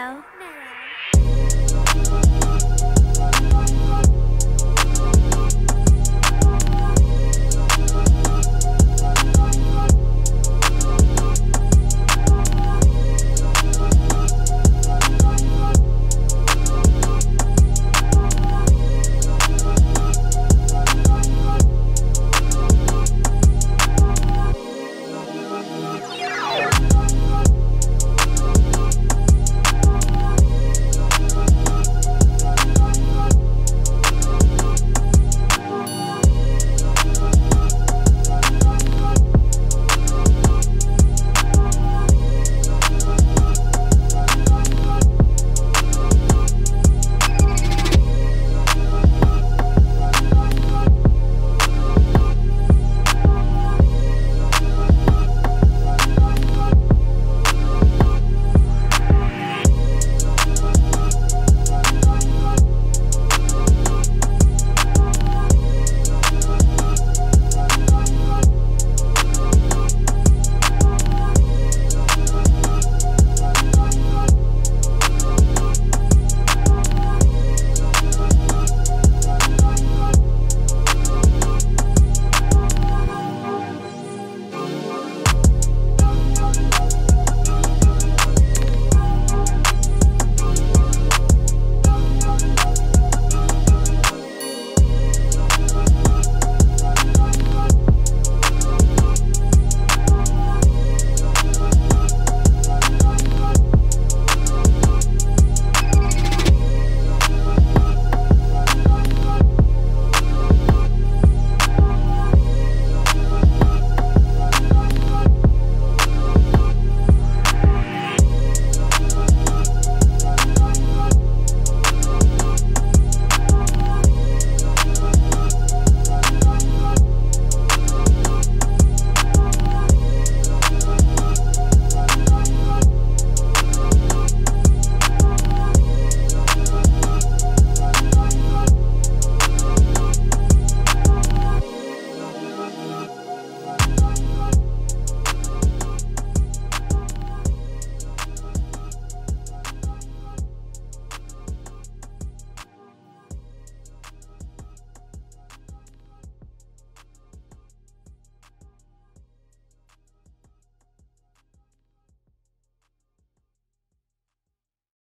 แล้ว